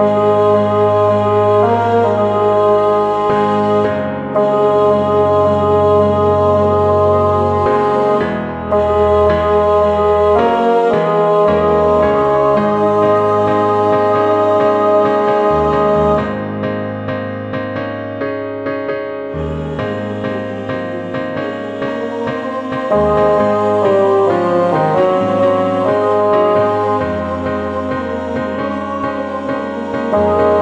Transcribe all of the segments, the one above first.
Oh. Oh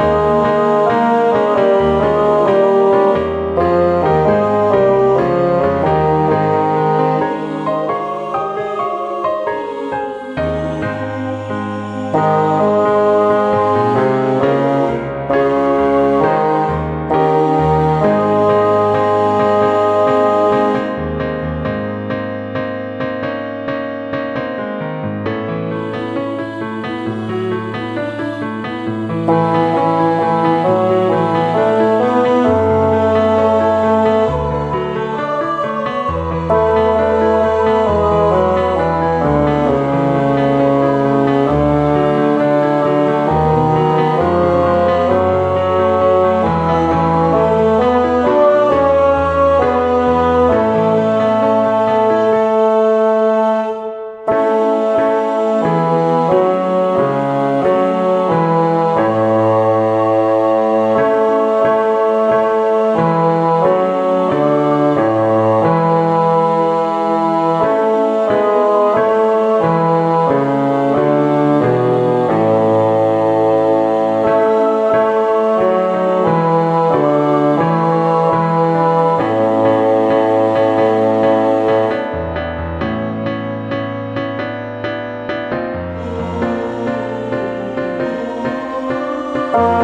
Bye. thank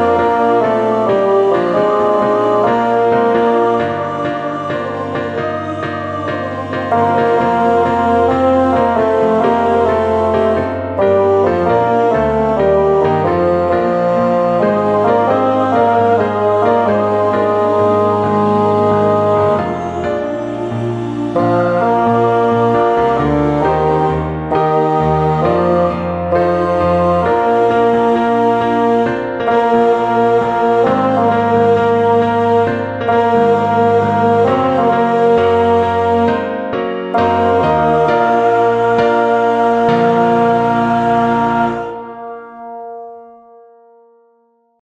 you.